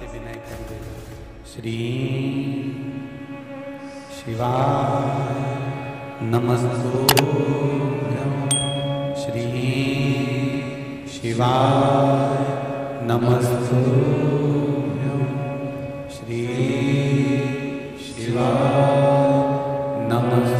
से विनय करिए श्री शिवा नमस्तो। श्री शिवा नमस्तो। श्री शिवा नमस्तो।